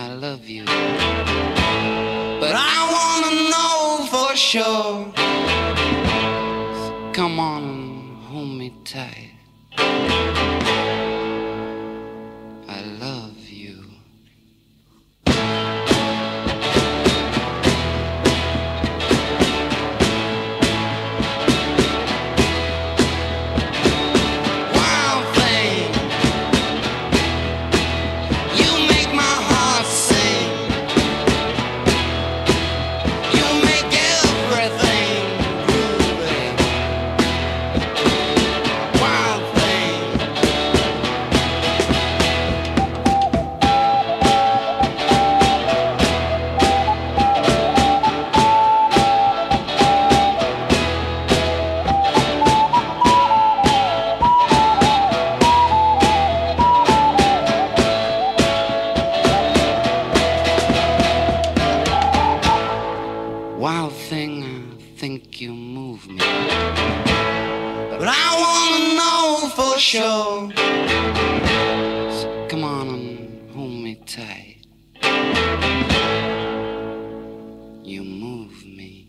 I love you. But I wanna know for sure. So come on, hold me tight. wild thing, I think you move me. But I wanna know for sure. So come on and hold me tight. You move me.